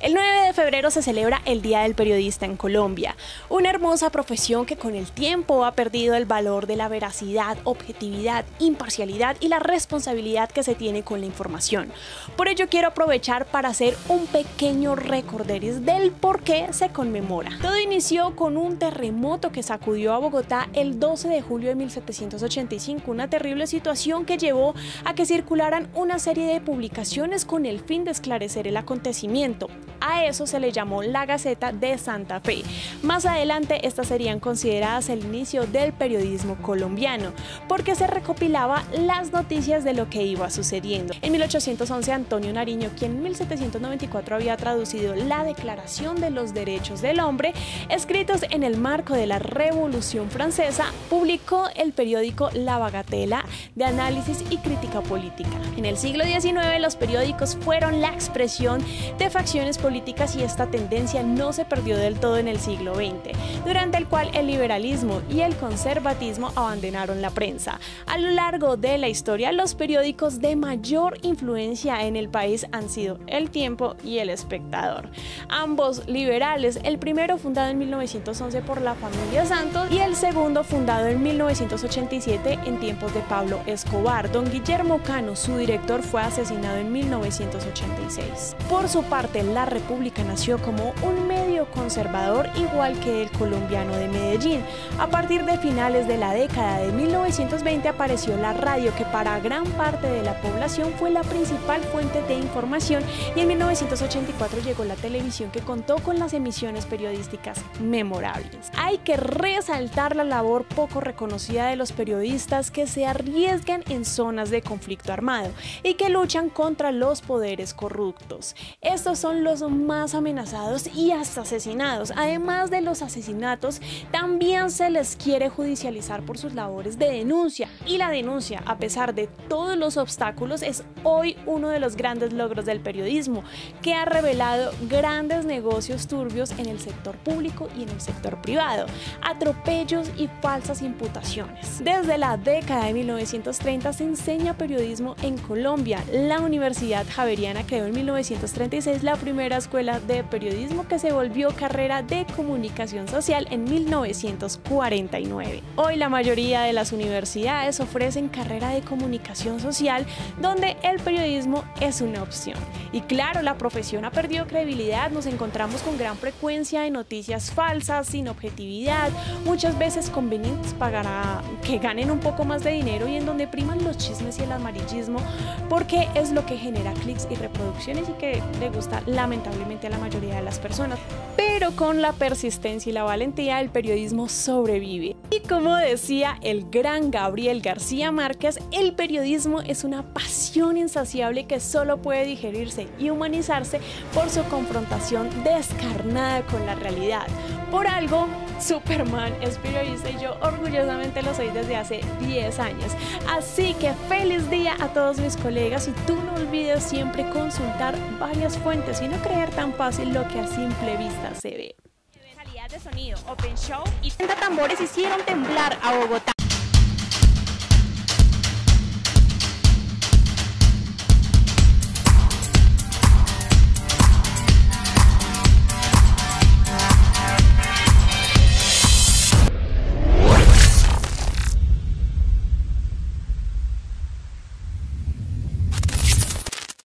El 9 de febrero se celebra el Día del Periodista en Colombia, una hermosa profesión que con el tiempo ha perdido el valor de la veracidad, objetividad, imparcialidad y la responsabilidad que se tiene con la información. Por ello quiero aprovechar para hacer un pequeño recorderis del por qué se conmemora. Todo inició con un terremoto que sacudió a Bogotá el 12 de julio de 1785, una terrible situación que llevó a que circularan una serie de publicaciones con el fin de esclarecer el acontecimiento. A eso se le llamó la Gaceta de Santa Fe. Más adelante estas serían consideradas el inicio del periodismo colombiano, porque se recopilaba las noticias de lo que iba sucediendo. En 1811 Antonio Nariño, quien en 1794 había traducido la Declaración de los Derechos del Hombre, escritos en el marco de la Revolución Francesa, publicó el periódico La Bagatela de análisis y crítica política. En el siglo XIX los periódicos fueron la expresión de facciones políticas políticas y esta tendencia no se perdió del todo en el siglo XX, durante el cual el liberalismo y el conservatismo abandonaron la prensa. A lo largo de la historia, los periódicos de mayor influencia en el país han sido El Tiempo y El Espectador. Ambos liberales, el primero fundado en 1911 por la familia Santos y el segundo fundado en 1987 en tiempos de Pablo Escobar. Don Guillermo Cano, su director, fue asesinado en 1986. Por su parte, la República nació como un medio conservador igual que el colombiano de Medellín. A partir de finales de la década de 1920 apareció la radio que para gran parte de la población fue la principal fuente de información y en 1984 llegó la televisión que contó con las emisiones periodísticas memorables. Hay que resaltar la labor poco reconocida de los periodistas que se arriesgan en zonas de conflicto armado y que luchan contra los poderes corruptos. Estos son los más amenazados y hasta asesinados. Además de los asesinatos, también se les quiere judicializar por sus labores de denuncia. Y la denuncia, a pesar de todos los obstáculos, es hoy uno de los grandes logros del periodismo, que ha revelado grandes negocios turbios en el sector público y en el sector privado, atropellos y falsas imputaciones. Desde la década de 1930 se enseña periodismo en Colombia. La Universidad Javeriana creó en 1936 la primera escuela de periodismo que se volvió carrera de comunicación social en 1949. Hoy la mayoría de las universidades ofrecen carrera de comunicación social donde el periodismo es una opción. Y claro, la profesión ha perdido credibilidad, nos encontramos con gran frecuencia de noticias falsas, sin objetividad, muchas veces convenientes para que ganen un poco más de dinero y en donde priman los chismes y el amarillismo porque es lo que genera clics y reproducciones y que le gusta lamentablemente a la mayoría de las personas. Pero con la persistencia y la valentía el periodismo sobrevive. Y como decía el gran Gabriel García Márquez, el periodismo es una pasión insaciable que solo puede digerirse y humanizarse por su confrontación descarnada con la realidad. Por algo, Superman es y yo orgullosamente lo soy desde hace 10 años. Así que feliz día a todos mis colegas y tú no olvides siempre consultar varias fuentes y no creer tan fácil lo que a simple vista se ve. de sonido, open show y 30 tambores hicieron temblar a Bogotá.